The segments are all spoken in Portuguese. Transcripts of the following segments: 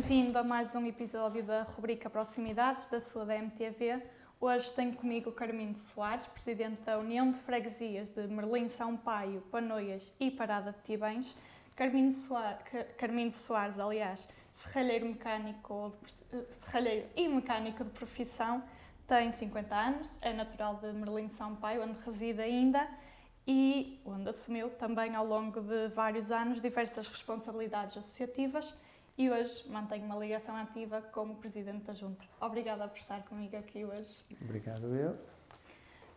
Bem-vindo a mais um episódio da rubrica Proximidades da sua DMTV. Hoje tenho comigo Carmino Soares, Presidente da União de Freguesias de Merlim, São Paio, Panoias e Parada de Tibães. Carmino Soares, Carmino Soares aliás, serralheiro mecânico, serralheiro e mecânico de profissão, tem 50 anos, é natural de Merlim, São Paio, onde reside ainda e onde assumiu também ao longo de vários anos diversas responsabilidades associativas e hoje mantenho uma ligação ativa como Presidente da Junta. Obrigada por estar comigo aqui hoje. Obrigado eu.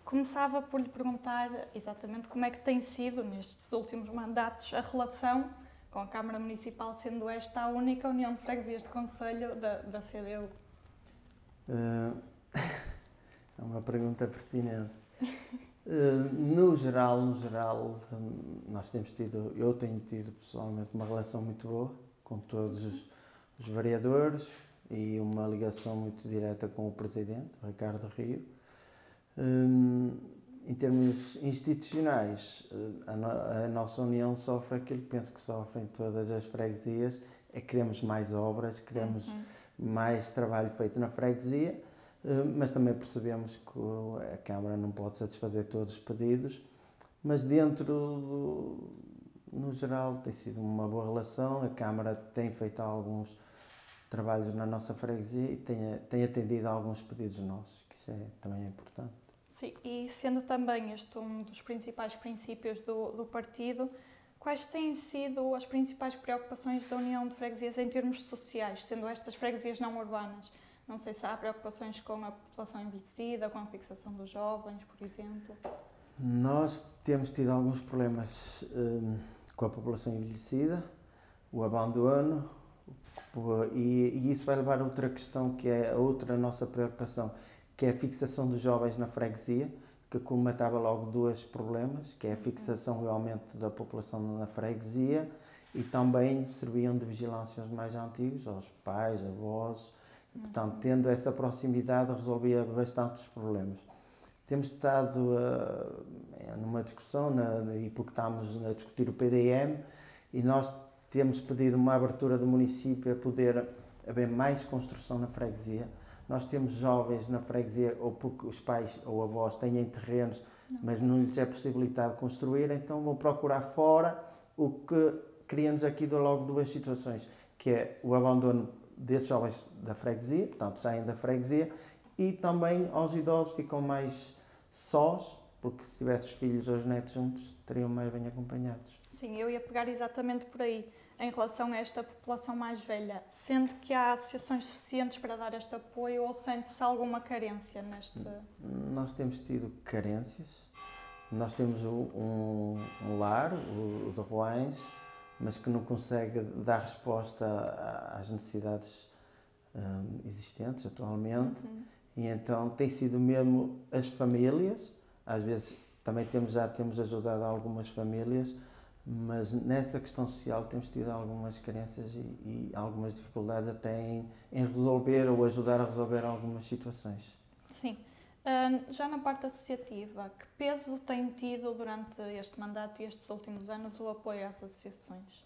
Começava por lhe perguntar exatamente como é que tem sido nestes últimos mandatos a relação com a Câmara Municipal, sendo esta a única união de freguesias de Conselho da, da CDU. Uh, é uma pergunta pertinente. Uh, no geral, no geral, nós temos tido, eu tenho tido pessoalmente uma relação muito boa com todos os, os vereadores e uma ligação muito direta com o presidente, Ricardo Rio. Um, em termos institucionais, a, no, a, nossa União sofre aquilo que penso que sofrem todas as freguesias, é que queremos mais obras, queremos uhum. mais trabalho feito na freguesia, mas também percebemos que a Câmara não pode satisfazer todos os pedidos, mas dentro do, no geral tem sido uma boa relação, a Câmara tem feito alguns trabalhos na nossa freguesia e tem, tem atendido a alguns pedidos nossos, que isso é, também é importante. Sim, e sendo também este um dos principais princípios do, do partido, quais têm sido as principais preocupações da União de Freguesias em termos sociais, sendo estas freguesias não urbanas? Não sei se há preocupações com a população envelhecida, com a fixação dos jovens, por exemplo. Nós temos tido alguns problemas hum, com a população envelhecida, o abandono, e, e, isso vai levar a outra questão que é a outra nossa preocupação, que é a fixação dos jovens na freguesia, que comatava logo dois problemas, que é a fixação e o aumento da população na freguesia e também serviam de vigilância aos mais antigos, aos pais, avós. Portanto, tendo essa proximidade, resolvia bastante os problemas. Temos estado uh, numa discussão, na, e porque estamos a discutir o PDM, e nós temos pedido uma abertura do município a poder haver mais construção na freguesia nós temos jovens na freguesia, ou porque os pais ou avós têm terrenos, não. mas não lhes é possibilitado construir, então vão procurar fora, o que cria-nos aqui logo duas situações, que é o abandono desses jovens da freguesia, portanto saem da freguesia, e também aos idosos ficam mais sós, porque se tivesse os filhos ou os netos juntos, estariam mais bem acompanhados. Sim, eu ia pegar exatamente por aí em relação a esta população mais velha? Sente que há associações suficientes para dar este apoio ou sente-se alguma carência neste? Nós temos tido carências. Nós temos um, um lar, o, de Roães, mas que não consegue dar resposta às necessidades um, existentes atualmente. Uhum. E então tem sido mesmo as famílias, às vezes também temos, já temos ajudado algumas famílias, mas nessa questão social temos tido algumas carências e, e algumas dificuldades até em, em, resolver ou ajudar a resolver algumas situações. Sim. Uh, já na parte associativa, que peso tem tido durante este mandato e estes últimos anos o apoio às associações?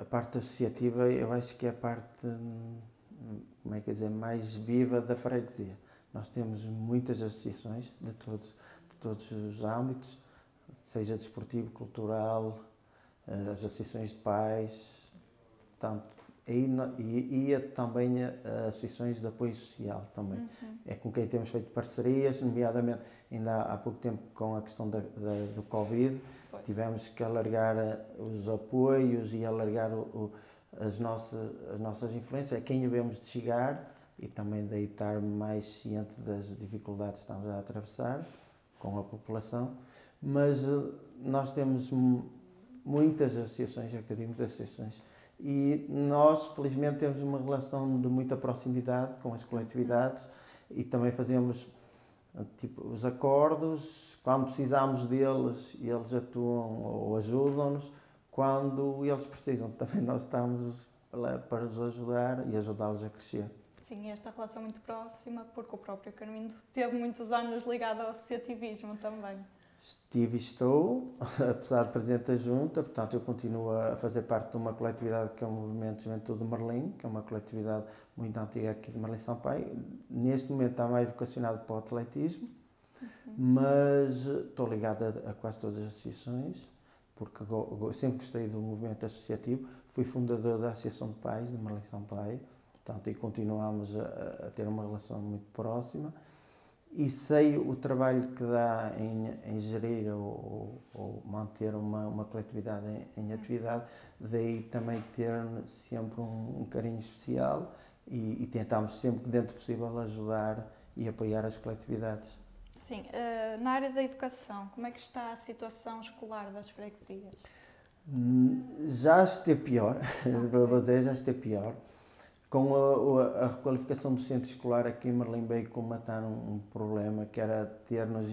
A parte associativa eu acho que é a parte, como é que dizer, mais viva da freguesia. Nós temos muitas associações de todos, de todos os âmbitos, seja desportivo, cultural, eh, as associações de pais, portanto, e, e, também as associações de apoio social também. Uhum. É com quem temos feito parcerias, nomeadamente ainda há pouco tempo com a questão da, da, do Covid, tivemos que alargar eh, os apoios e alargar o, o, as, nossas, as nossas influências, a quem devemos de chegar e também de estar mais ciente das dificuldades que estamos a atravessar com a população. Mas eh, nós temos muitas associações, muitas associações, e nós, felizmente, temos uma relação de muita proximidade com as coletividades e também fazemos tipo, os acordos, quando precisamos deles, eles atuam ou ajudam-nos, quando eles precisam, também nós estamos lá para os ajudar e ajudá-los a crescer. Sim, esta relação muito próxima, porque o próprio Carmino teve muitos anos ligado ao associativismo também. Estive e estou, apesar de Presidente da Junta, portanto eu continuo a fazer parte de uma coletividade que é o Movimento de Juventude de Merlim, que é uma coletividade muito antiga aqui de Merlim Sampaio. Neste momento está mais vocacionado para o atletismo, uhum. mas estou ligado a, a, quase todas as associações, porque sempre gostei do movimento associativo. Fui fundador da Associação de Pais de Merlim Sampaio, portanto, e continuamos a, a ter uma relação muito próxima e sei o trabalho que dá em, em gerir ou, ou, manter uma, uma coletividade em, em, atividade, daí também ter sempre um, um carinho especial e, e tentamos sempre, dentro do possível, ajudar e apoiar as coletividades. Sim, uh, na área da educação, como é que está a situação escolar das freguesias? Hum, já esteve pior, vou dizer, já esteve pior. Com a, a, requalificação do centro escolar aqui em Merlim veio comatar um, um problema que era termos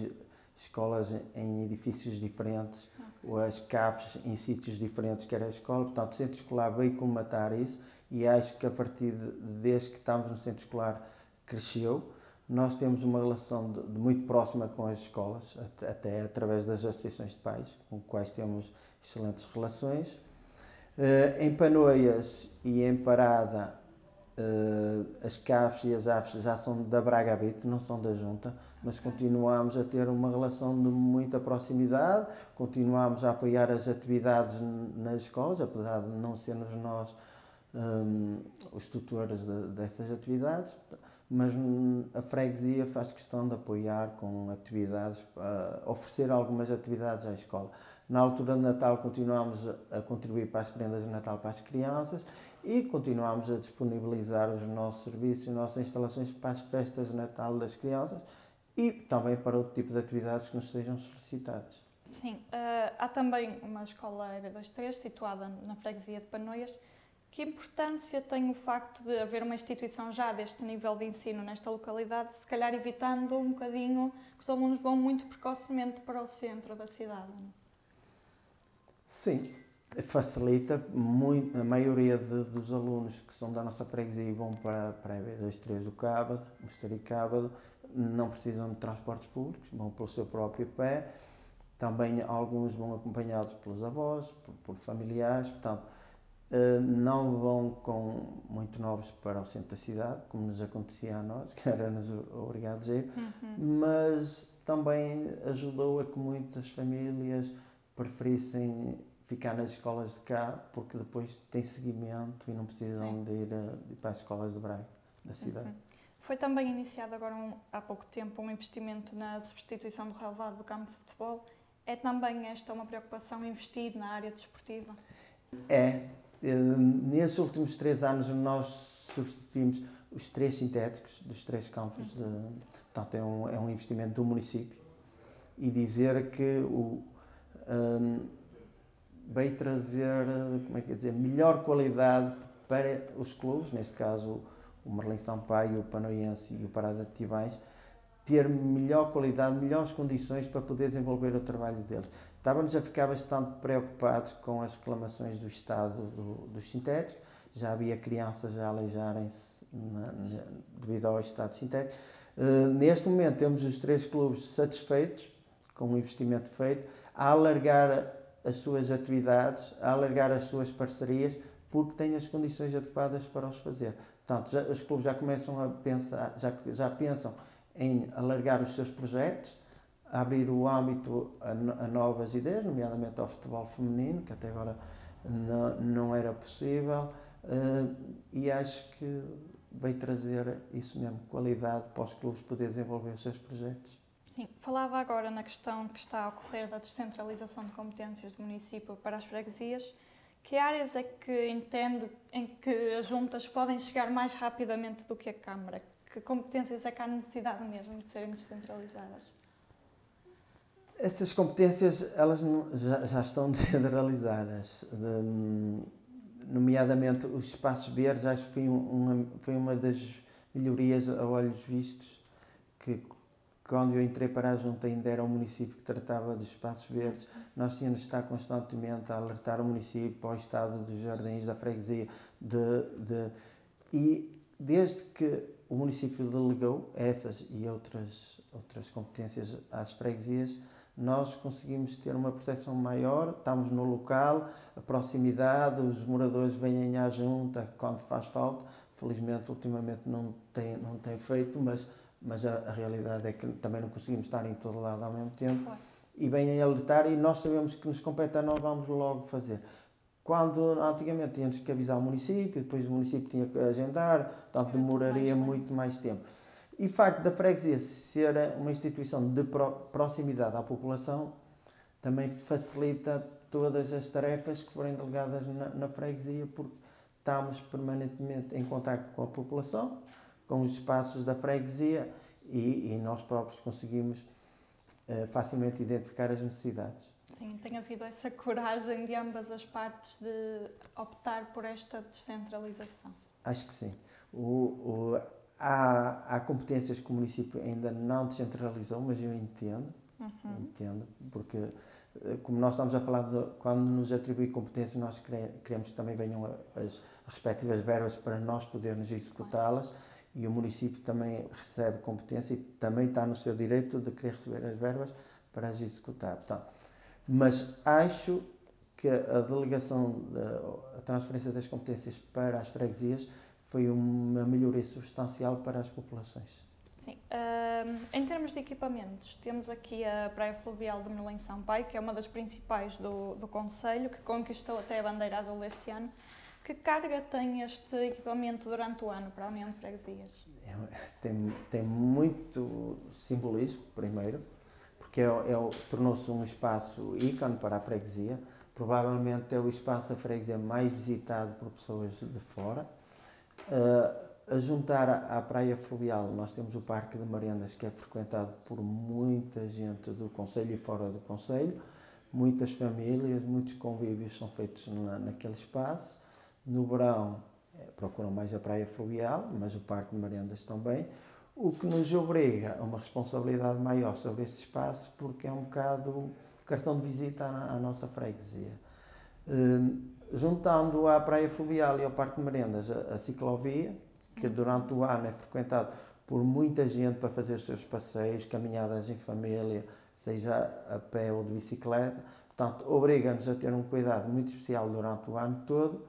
escolas em edifícios diferentes, okay. as CAFs em sítios diferentes que era a escola, portanto o centro escolar veio comatar isso e acho que a partir de, desde que estamos no centro escolar cresceu. Nós temos uma relação de, de muito próxima com as escolas, até, até, através das associações de pais, com quais temos excelentes relações. Uh, em Panoias e em Parada Uh, as CAFs e as AFs já são da Braga Bit, não são da Junta, mas continuamos a ter uma relação de muita proximidade, continuamos a apoiar as atividades nas escolas, apesar de não sermos nós um, os tutores de, dessas atividades, mas a freguesia faz questão de apoiar com atividades, uh, oferecer algumas atividades à escola. Na altura de Natal continuamos a contribuir para as prendas de Natal para as crianças e continuamos a disponibilizar os nossos serviços e nossas instalações para as festas de Natal das crianças e também para outro tipo de atividades que nos sejam solicitadas. Sim, uh, há também uma escola EB23 situada na freguesia de Panoias. Que importância tem o facto de haver uma instituição já deste nível de ensino nesta localidade, se calhar evitando um bocadinho que os alunos vão muito precocemente para o centro da cidade? Sim, facilita muito, a maioria de, dos alunos que são da nossa freguesia e vão para, para a EB23 do Cábado, Mosteiro e Cábado, não precisam de transportes públicos, vão pelo seu próprio pé. Também alguns vão acompanhados pelos avós, por, por familiares, portanto, não vão com muito novos para o centro da cidade, como nos acontecia a nós, que era-nos obrigados a ir, uhum. mas também ajudou a que muitas famílias preferissem ficar nas escolas de cá, porque depois tem seguimento e não precisam de ir, a, de ir, para as escolas de Braga, da cidade. Uhum. Foi também iniciado agora um, há pouco tempo um investimento na substituição do relevado do campo de futebol. É também esta uma preocupação investir na área desportiva? É. Eh, nesses últimos três anos nós substituímos os três sintéticos dos três campos. De, portanto, é um, é um investimento do município. E dizer que o, um, veio trazer, como é que é dizer, melhor qualidade para os clubes, neste caso o Merlin Sampaio, o Panoiense e o Parada de Tivães, ter melhor qualidade, melhores condições para poder desenvolver o trabalho deles. Estávamos a ficar bastante preocupados com as reclamações do estado do, dos sintéticos, já havia crianças a aleijarem-se devido ao estado sintético. Uh, neste momento temos os três clubes satisfeitos com o investimento feito, a alargar as suas atividades, a alargar as suas parcerias, porque têm as condições adequadas para os fazer. Portanto, já, os clubes já começam a pensar, já, já pensam em alargar os seus projetos, abrir o âmbito a, a novas ideias, nomeadamente ao futebol feminino, que até agora não, não era possível, uh, e acho que veio trazer isso mesmo, qualidade para os clubes poder desenvolver os seus projetos. Sim, falava agora na questão que está a ocorrer da descentralização de competências do município para as freguesias. Que áreas é que entende em que as juntas podem chegar mais rapidamente do que a Câmara? Que competências é que há necessidade mesmo de serem descentralizadas? Essas competências elas já, já estão generalizadas, de, nomeadamente os espaços verdes. Acho que foi uma, foi uma das melhorias a olhos vistos que quando eu entrei para a Junta ainda era um município que tratava dos espaços verdes, nós tínhamos de estar constantemente a alertar o município para o estado dos jardins da freguesia de, de, e desde que o município delegou essas e outras, outras competências às freguesias, nós conseguimos ter uma proteção maior, estamos no local, a proximidade, os moradores vêm à junta quando faz falta. Felizmente, ultimamente não tem, não tem feito, mas, mas a, a realidade é que também não conseguimos estar em todo lado ao mesmo tempo. E vêm a alertar e nós sabemos que nos compete a nós, vamos logo fazer. Quando antigamente tínhamos que avisar o município, depois o município tinha que agendar, portanto demoraria mais muito mais tempo. E o facto da freguesia ser uma instituição de proximidade à população também facilita todas as tarefas que forem delegadas na, na freguesia, porque estamos permanentemente em contato com a população, com os espaços da freguesia e, e nós próprios conseguimos uh, facilmente identificar as necessidades. Sim, tem havido essa coragem de ambas as partes de optar por esta descentralização. Acho que sim. O, o, há, há competências que o município ainda não descentralizou, mas eu entendo, uhum. entendo, porque eh, como nós estamos a falar, de, quando nos atribui competências, nós queremos que também venham as respectivas verbas para nós podermos executá-las e o município também recebe competência e também está no seu direito de querer receber as verbas para as executar. Portanto, mas acho que a delegação, a transferência das competências para as freguesias foi uma melhoria substancial para as populações. Sim. Uh, em termos de equipamentos, temos aqui a Praia Fluvial de Merlim Sampaio, que é uma das principais do, do Conselho, que conquistou até a bandeira azul este ano. Que carga tem este equipamento durante o ano para a União de Freguesias? É, tem, tem muito simbolismo, primeiro, porque é, é, tornou-se um espaço ícone para a freguesia. Provavelmente é o espaço da freguesia mais visitado por pessoas de fora. Uh, a juntar à, Praia Fluvial, nós temos o Parque de Marendas, que é frequentado por muita gente do Conselho e fora do Conselho, muitas famílias, muitos convívios são feitos na, naquele espaço. No verão, é, procuram mais a Praia Fluvial, mas o Parque de Marendas também o que nos obriga a uma responsabilidade maior sobre esse espaço, porque é um bocado cartão de visita à, à nossa freguesia. Um, juntando à Praia Fluvial e ao Parque de Merendas a, a ciclovia, que durante o ano é frequentado por muita gente para fazer os seus passeios, caminhadas em família, seja a pé ou de bicicleta. Portanto, obriga-nos a ter um cuidado muito especial durante o ano todo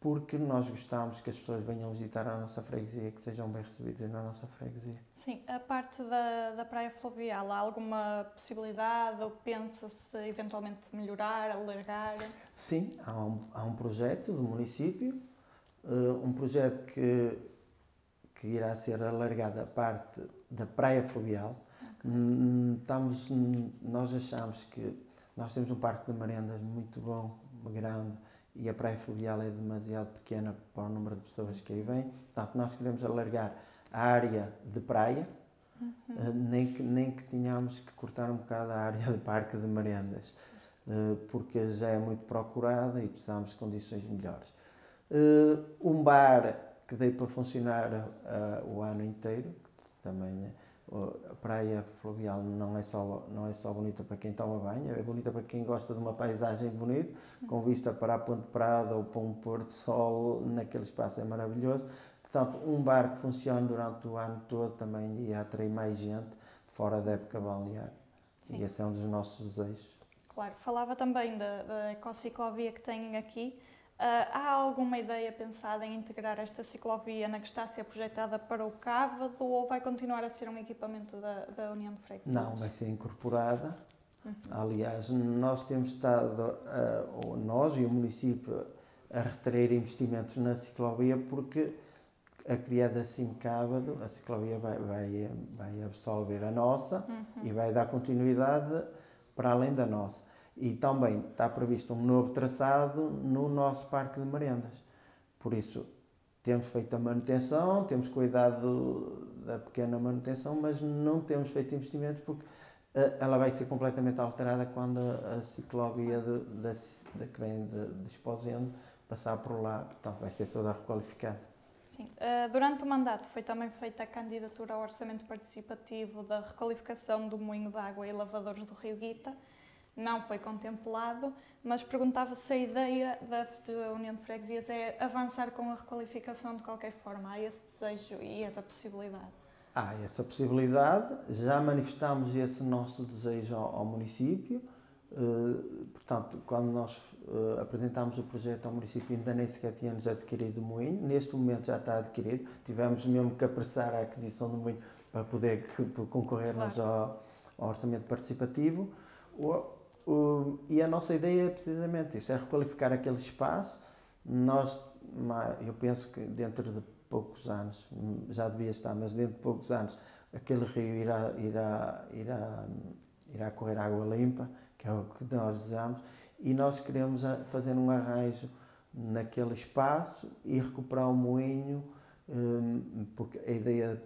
porque nós gostamos que as pessoas venham visitar a nossa freguesia, que sejam bem recebidas na nossa freguesia. Sim, a parte da, da praia fluvial, há alguma possibilidade ou pensa-se eventualmente melhorar, alargar? Sim, há um, há um projeto do município, uh, um projeto que, que irá ser alargada a parte da praia fluvial. Okay. Hum, estamos, nós achamos que nós temos um parque de merendas muito bom, grande, e a praia fluvial é demasiado pequena para o número de pessoas que aí vêm. Portanto, nós queremos alargar a área de praia, uhum. Eh, nem, que, nem que tenhamos que cortar um bocado a área de parque de merendas, eh, porque já é muito procurada e precisamos de condições melhores. Eh, um bar que dê para funcionar o ano inteiro, também a praia fluvial não é só não é só bonita para quem toma banho, é bonita para quem gosta de uma paisagem bonita, com vista para a Ponte Prada ou para um pôr do sol naquele espaço é maravilhoso. Portanto, um bar que funcione durante o ano todo também ia atrair mais gente fora da época balnear. Sim. E esse é um dos nossos desejos. Claro, falava também da, da ecociclovia que têm aqui. Uh, há alguma ideia pensada em integrar esta ciclovia na que está a ser projetada para o Cávado ou vai continuar a ser um equipamento da, da União de Freguesias? Não, vai ser incorporada. Uhum. Aliás, nós temos estado, uh, nós e o município, a retrair investimentos na ciclovia porque a criada assim Cávado, a ciclovia vai, vai, vai absolver a nossa uhum. e vai dar continuidade para além da nossa. E também está previsto um novo traçado no nosso parque de merendas. Por isso, temos feito a manutenção, temos cuidado da pequena manutenção, mas não temos feito investimentos porque uh, ela vai ser completamente alterada quando a ciclovia de, de, de, que vem de, de Esposendo passar por lá, portanto vai ser toda requalificada. Sim. Uh, durante o mandato foi também feita a candidatura ao orçamento participativo da requalificação do moinho de água e lavadores do Rio Guita. Não foi contemplado, mas perguntava se a ideia da, da União de Freguesias é avançar com a requalificação de qualquer forma. Há esse desejo e essa possibilidade? Há essa possibilidade, já manifestámos esse nosso desejo ao, ao município. Uh, portanto, quando nós uh, apresentámos o projeto ao município, ainda nem sequer tínhamos adquirido o moinho. Neste momento já está adquirido. Tivemos mesmo que apressar a aquisição do moinho para poder concorrermos claro. ao, ao orçamento participativo. O, o, e a nossa ideia é precisamente isso, é requalificar aquele espaço. Nós, eu penso que dentro de poucos anos, já devia estar, mas dentro de poucos anos, aquele rio irá, irá, irá, irá correr água limpa, que é o que nós desejamos, e nós queremos fazer um arranjo naquele espaço e recuperar o moinho, hum, porque a ideia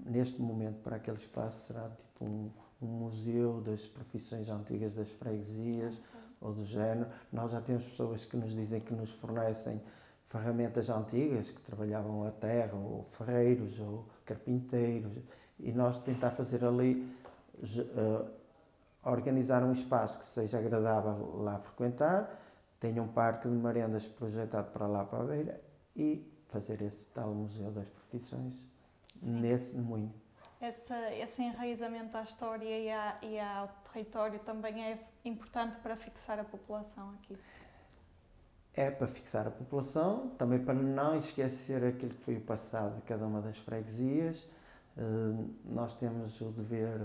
neste momento para aquele espaço será tipo um, um museu das profissões antigas das freguesias ou do género. Nós já temos pessoas que nos dizem que nos fornecem ferramentas antigas, que trabalhavam a terra, ou ferreiros, ou carpinteiros, e nós tentar fazer ali, uh, organizar um espaço que seja agradável lá frequentar, tenha um parque de merendas projetado para lá para a beira e fazer esse tal museu das profissões Sim. nesse moinho. Esse, esse enraizamento à história e, à, e ao território também é importante para fixar a população aqui é para fixar a população, também para não esquecer aquilo que foi o passado de cada uma das freguesias. Eh, nós temos o dever,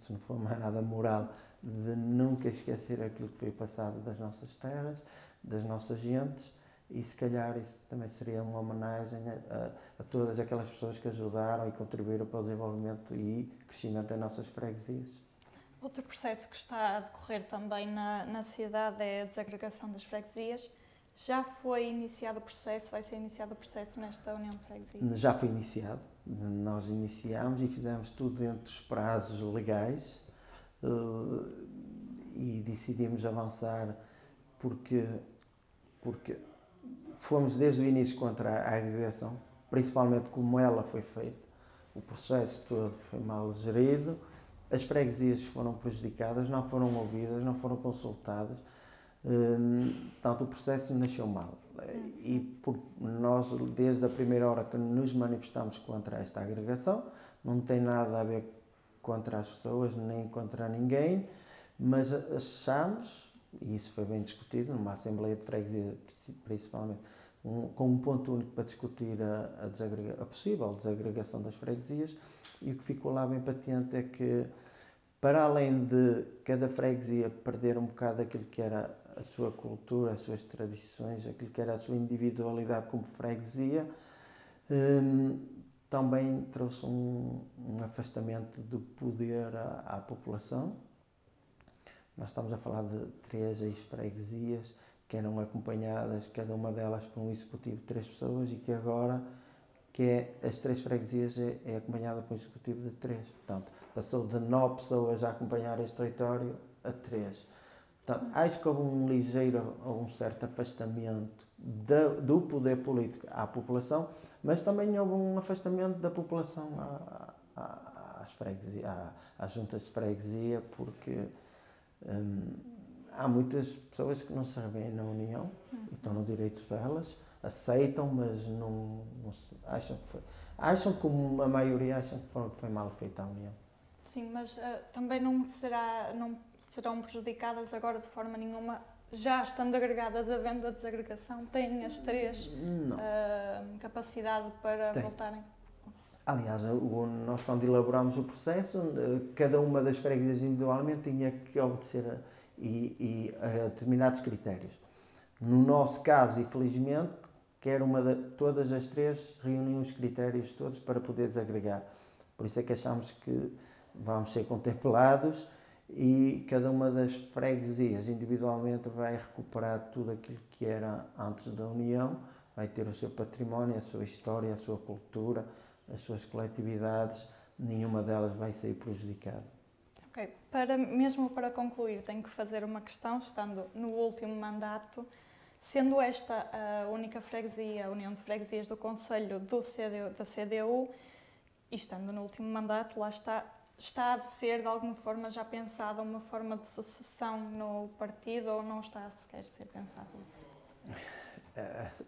se não for mais nada moral, de nunca esquecer aquilo que foi o passado das nossas terras, das nossas gentes, e se calhar isso também seria uma homenagem a, a todas aquelas pessoas que ajudaram e contribuíram para o desenvolvimento e crescimento das nossas freguesias. Outro processo que está a decorrer também na, na cidade é a desagregação das freguesias. Já foi iniciado o processo, vai ser iniciado o processo nesta União de Freguesias? Já foi iniciado. Nós iniciámos e fizemos tudo dentro dos prazos legais uh, e decidimos avançar porque, porque fomos desde o início contra a agregação, principalmente como ela foi feita. O processo todo foi mal gerido as freguesias foram prejudicadas, não foram ouvidas, não foram consultadas. Hum, tanto o processo nasceu mal. E por nós, desde a primeira hora que nos manifestamos contra esta agregação, não tem nada a ver contra as pessoas, nem contra ninguém, mas achamos, e isso foi bem discutido numa Assembleia de Freguesia, principalmente, um, com um ponto único para discutir a, a, a possível desagregação das freguesias, e o que ficou lá bem patente é que, para além de cada freguesia perder um bocado aquilo que era a sua cultura, as suas tradições, aquilo que era a sua individualidade como freguesia, hum, também trouxe um, um, afastamento do poder à, à, população. Nós estamos a falar de três ex-freguesias que eram acompanhadas, cada uma delas por um executivo de três pessoas e que agora que é as três freguesias é, é acompanhada por um executivo de três. Portanto, passou de nove pessoas a acompanhar este território a três. Portanto, acho que houve um ligeiro um certo afastamento de, do poder político à população, mas também houve um afastamento da população à, à, às, freguesia, à, às juntas de freguesia, porque hum, há muitas pessoas que não se revêem na União e estão no direito delas aceitam, mas não, não acham que foi. Acham como a maioria acham que foi, foi mal feita a união. Sim, mas uh, também não, será, não serão prejudicadas agora de forma nenhuma, já estando agregadas, havendo a desagregação, têm as três uh, capacidade para Tem. voltarem? Aliás, nós quando elaborámos o processo, eh, cada uma das freguesias individualmente tinha que obedecer a, e, e a determinados critérios. No nosso caso, infelizmente, quer uma de, todas as três reúnem os critérios todos para poder desagregar. Por isso é que achamos que vamos ser contemplados e cada uma das freguesias individualmente vai recuperar tudo aquilo que era antes da União, vai ter o seu património, a sua história, a sua cultura, as suas coletividades, nenhuma delas vai sair prejudicada. Ok, para, mesmo para concluir, tenho que fazer uma questão, estando no último mandato, Sendo esta a única freguesia, a União de Freguesias do Conselho do CDU, da CDU, e estando no último mandato, lá está, está a ser de alguma forma já pensada uma forma de sucessão no partido ou não está a ser pensado isso?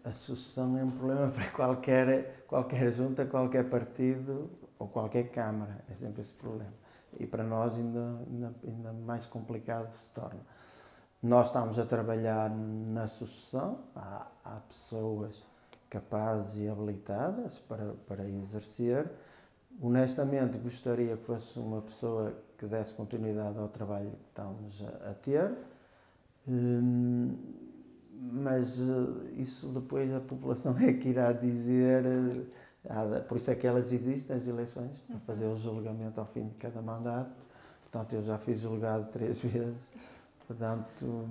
A, sucessão é um problema para qualquer, qualquer junta, qualquer partido ou qualquer Câmara. É sempre esse problema. E para nós ainda, ainda, ainda mais complicado se torna. Nós estamos a trabalhar na sucessão, há, há pessoas capazes e habilitadas para, para exercer. Honestamente, gostaria que fosse uma pessoa que desse continuidade ao trabalho que estamos a, a ter. Hum, mas eh, isso depois a população é que irá dizer, eh, por isso é que elas existem, as eleições, para fazer o julgamento ao fim de cada mandato. Portanto, eu já fui julgado três vezes, portanto,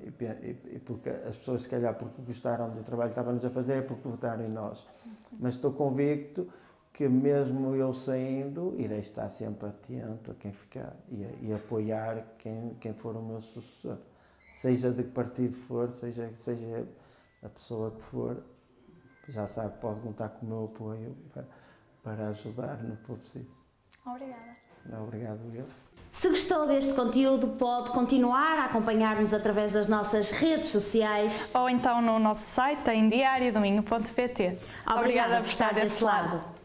e, porque as pessoas, se calhar, porque gostaram do trabalho que estávamos a fazer, é porque votaram em nós. Mas estou convicto que, mesmo eu saindo, irei estar sempre atento a quem ficar e, e apoiar quem, quem for o meu sucessor seja de que partido for, seja, seja a pessoa que for, já sabe, pode contar com o meu apoio para, para ajudar no que for preciso. Obrigada. Obrigado, eu. Se gostou deste conteúdo, pode continuar a acompanhar-nos através das nossas redes sociais ou então no nosso site em diariodomingo.pt. Obrigada, Obrigada por estar desse lado. lado.